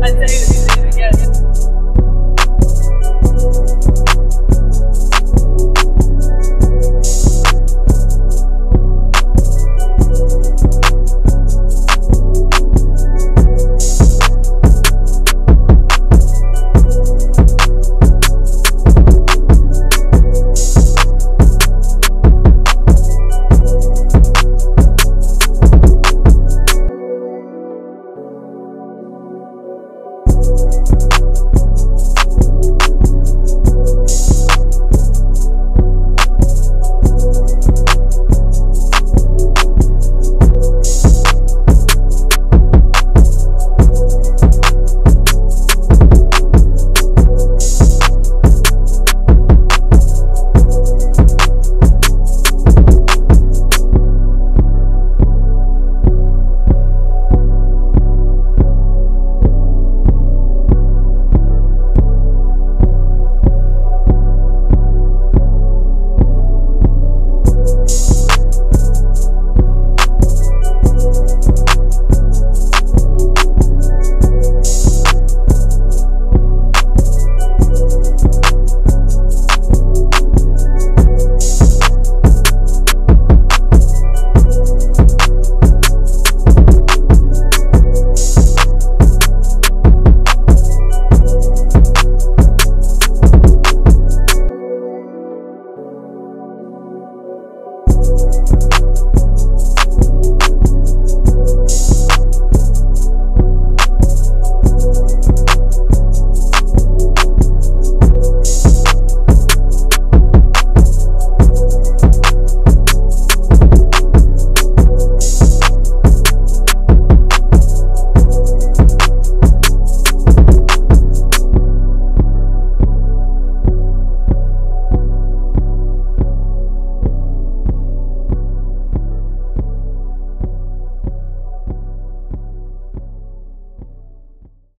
I say it again. Thank